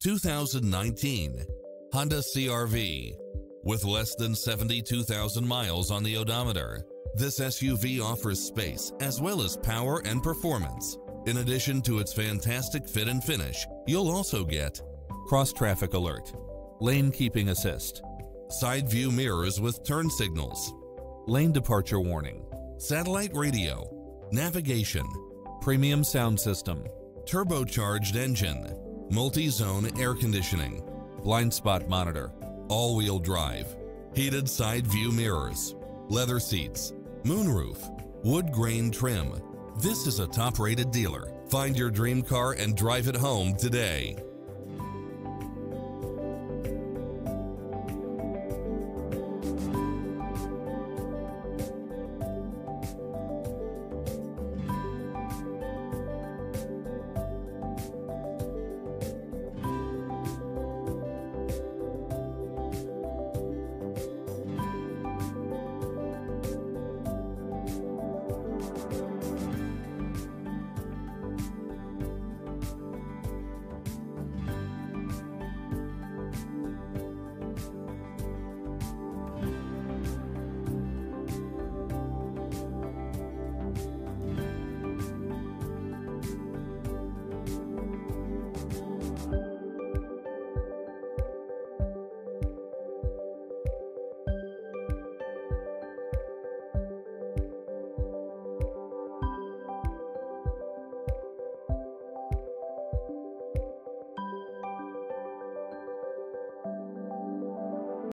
2019 Honda CRV. With less than 72,000 miles on the odometer, this SUV offers space as well as power and performance. In addition to its fantastic fit and finish, you'll also get cross traffic alert, lane keeping assist, side view mirrors with turn signals, lane departure warning, satellite radio, navigation, premium sound system, turbocharged engine, multi-zone air conditioning, blind spot monitor, all-wheel drive, heated side view mirrors, leather seats, moonroof, wood grain trim. This is a top-rated dealer. Find your dream car and drive it home today.